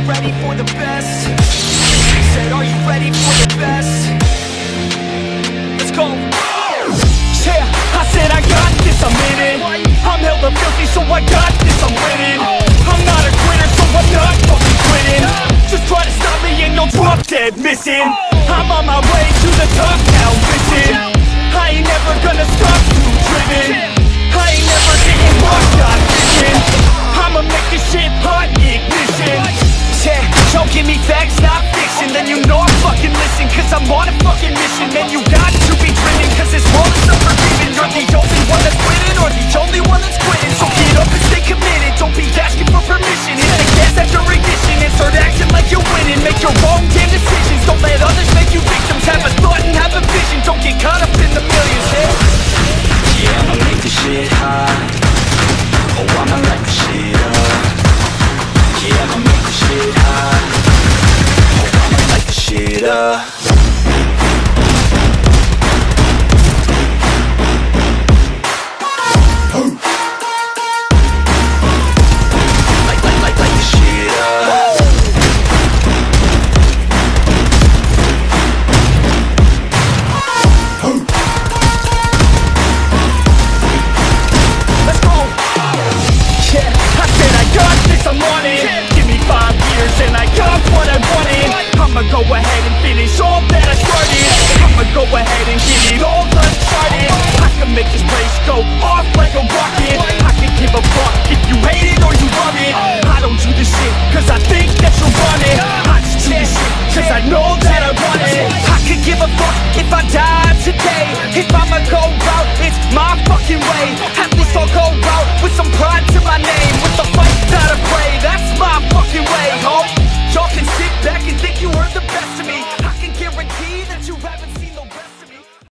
You ready for the best? Said, are you ready for the best? Let's go! Yeah, I said I got this, I'm in it. I'm hella filthy, so I got this, I'm winning. I'm not a quitter, so I'm not fucking quitting. Just try to stop me and you'll drop dead missing. I'm on my way to the top now, listen. I ain't never gonna stop, too driven. I ain't never getting lost, vision I'ma make this shit hot, ignition don't give me facts, not fiction Then you know I'm fucking listen Cause I'm on a fucking mission. Man, you got to be driven Cause this world shit up if I die today If I'ma go out, it's my fucking way. At least I'll go out with some pride to my name. With the fight that I pray. that's my fucking way, homie Y'all can sit back and think you heard the best of me.